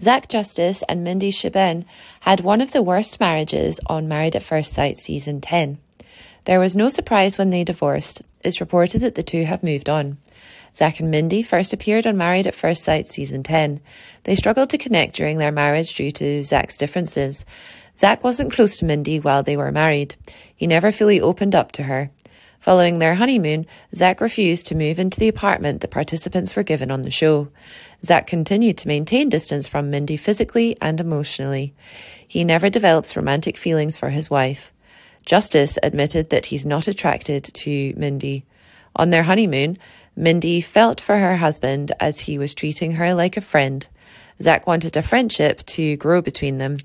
Zach Justice and Mindy Shiben had one of the worst marriages on Married at First Sight season 10. There was no surprise when they divorced. It's reported that the two have moved on. Zach and Mindy first appeared on Married at First Sight season 10. They struggled to connect during their marriage due to Zach's differences. Zach wasn't close to Mindy while they were married. He never fully opened up to her. Following their honeymoon, Zach refused to move into the apartment the participants were given on the show. Zach continued to maintain distance from Mindy physically and emotionally. He never develops romantic feelings for his wife. Justice admitted that he's not attracted to Mindy. On their honeymoon, Mindy felt for her husband as he was treating her like a friend. Zach wanted a friendship to grow between them.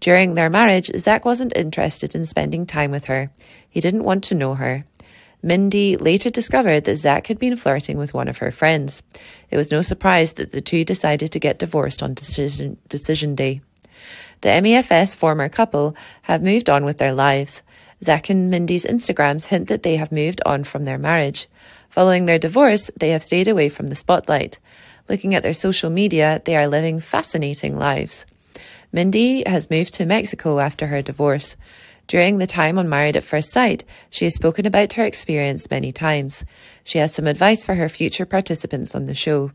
During their marriage, Zach wasn't interested in spending time with her. He didn't want to know her. Mindy later discovered that Zach had been flirting with one of her friends. It was no surprise that the two decided to get divorced on decision, decision day. The MAFS former couple have moved on with their lives. Zach and Mindy's Instagrams hint that they have moved on from their marriage. Following their divorce, they have stayed away from the spotlight. Looking at their social media, they are living fascinating lives. Mindy has moved to Mexico after her divorce. During the time on Married at First Sight, she has spoken about her experience many times. She has some advice for her future participants on the show.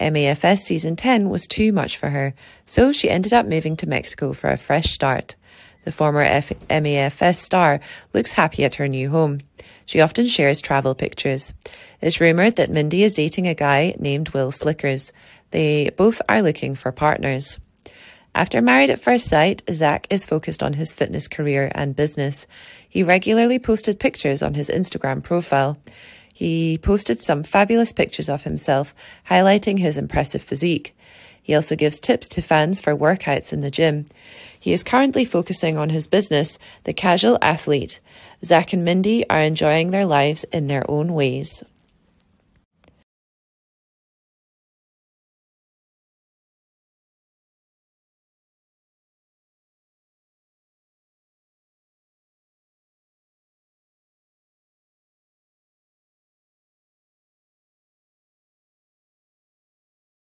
MAFS season 10 was too much for her, so she ended up moving to Mexico for a fresh start. The former F- MAFS star looks happy at her new home. She often shares travel pictures. It's rumoured that Mindy is dating a guy named Will Slickers. They both are looking for partners. After Married at First Sight, Zach is focused on his fitness career and business. He regularly posted pictures on his Instagram profile. He posted some fabulous pictures of himself, highlighting his impressive physique. He also gives tips to fans for workouts in the gym. He is currently focusing on his business, The Casual Athlete. Zach and Mindy are enjoying their lives in their own ways.